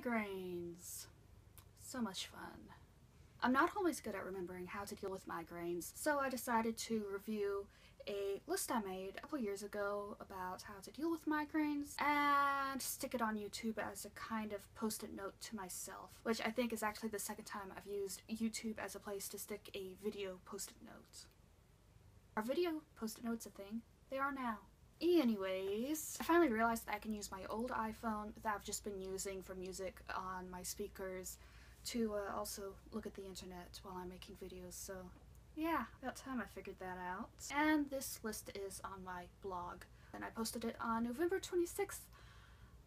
Migraines. So much fun. I'm not always good at remembering how to deal with migraines, so I decided to review a list I made a couple years ago about how to deal with migraines and stick it on YouTube as a kind of post-it note to myself, which I think is actually the second time I've used YouTube as a place to stick a video post-it note. Are video post-it notes a thing? They are now. Anyways, I finally realized that I can use my old iPhone that I've just been using for music on my speakers to uh, also look at the internet while I'm making videos, so yeah, about time I figured that out. And this list is on my blog, and I posted it on November 26th,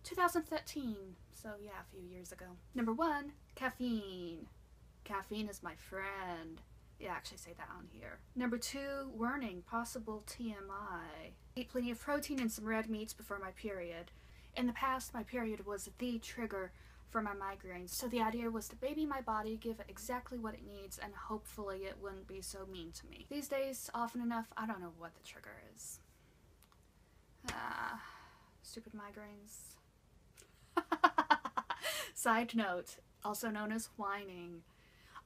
2013, so yeah, a few years ago. Number one, caffeine. Caffeine is my friend. Yeah, actually say that on here. Number two, warning, possible TMI. Eat plenty of protein and some red meats before my period. In the past, my period was the trigger for my migraines, so the idea was to baby my body, give it exactly what it needs, and hopefully it wouldn't be so mean to me. These days, often enough, I don't know what the trigger is. Ah, stupid migraines. Side note, also known as whining.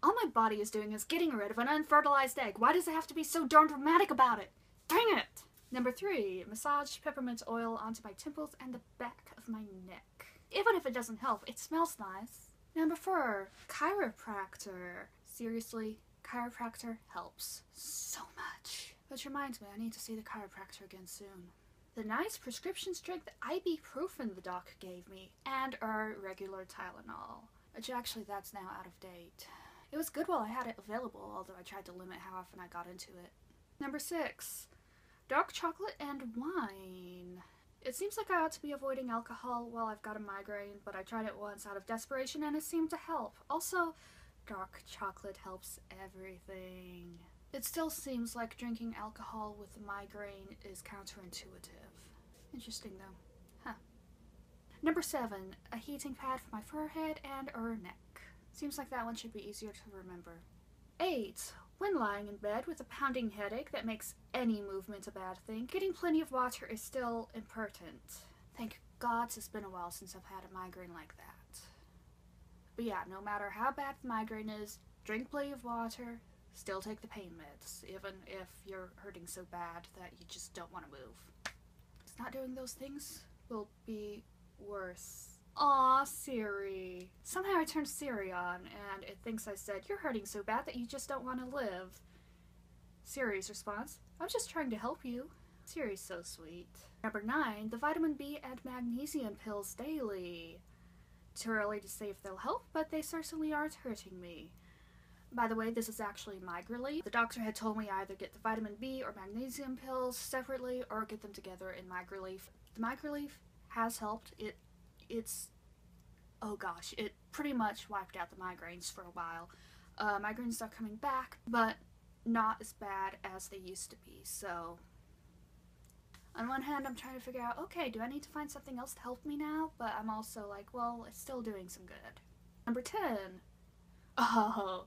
All my body is doing is getting rid of an unfertilized egg. Why does it have to be so darn dramatic about it? Dang it! Number three, massage peppermint oil onto my temples and the back of my neck. Even if it doesn't help, it smells nice. Number four, chiropractor. Seriously, chiropractor helps so much. Which reminds me, I need to see the chiropractor again soon. The nice prescription strength ibuprofen the doc gave me, and our regular Tylenol. Which actually, that's now out of date. It was good while I had it available, although I tried to limit how often I got into it. Number six, dark chocolate and wine. It seems like I ought to be avoiding alcohol while I've got a migraine, but I tried it once out of desperation and it seemed to help. Also, dark chocolate helps everything. It still seems like drinking alcohol with a migraine is counterintuitive. Interesting though. Huh. Number seven, a heating pad for my forehead and or neck. Seems like that one should be easier to remember. 8. When lying in bed with a pounding headache that makes any movement a bad thing, getting plenty of water is still important. Thank God it's been a while since I've had a migraine like that. But yeah, no matter how bad the migraine is, drink plenty of water, still take the pain meds, even if you're hurting so bad that you just don't want to move. It's not doing those things will be worse. Aw, Siri. Somehow I turned Siri on, and it thinks I said, You're hurting so bad that you just don't want to live. Siri's response, I'm just trying to help you. Siri's so sweet. Number 9. The vitamin B and magnesium pills daily. Too early to say if they'll help, but they certainly aren't hurting me. By the way, this is actually MigreLief. The doctor had told me either get the vitamin B or magnesium pills separately or get them together in MigreLief. The MigreLief has helped. It it's oh gosh, it pretty much wiped out the migraines for a while. Uh, migraines are coming back, but not as bad as they used to be. So, on one hand, I'm trying to figure out okay, do I need to find something else to help me now? But I'm also like, well, it's still doing some good. Number 10. Oh,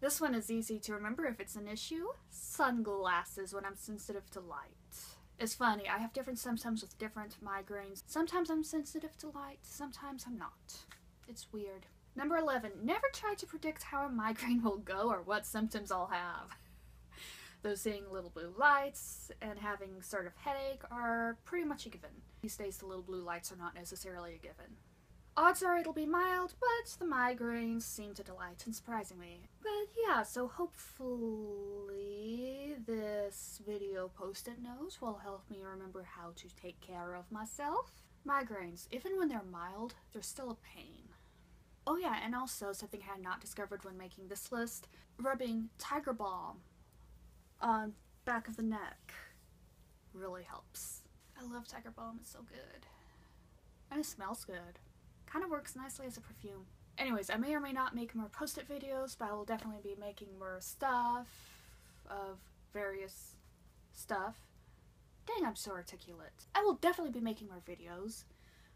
this one is easy to remember if it's an issue sunglasses when I'm sensitive to light. It's funny, I have different symptoms with different migraines. Sometimes I'm sensitive to light, sometimes I'm not. It's weird. Number 11, never try to predict how a migraine will go or what symptoms I'll have. Though seeing little blue lights and having sort of headache are pretty much a given. These days the little blue lights are not necessarily a given. Odds are it'll be mild, but the migraines seem to delight and surprising me. But yeah, so hopefully this video post-it note will help me remember how to take care of myself. Migraines, even when they're mild, they're still a pain. Oh yeah, and also something I had not discovered when making this list, rubbing Tiger Balm on back of the neck really helps. I love Tiger Balm, it's so good. And it smells good. Kind of works nicely as a perfume. Anyways, I may or may not make more post-it videos, but I will definitely be making more stuff of various stuff. Dang, I'm so articulate. I will definitely be making more videos.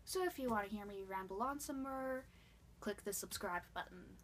So if you want to hear me ramble on some more, click the subscribe button.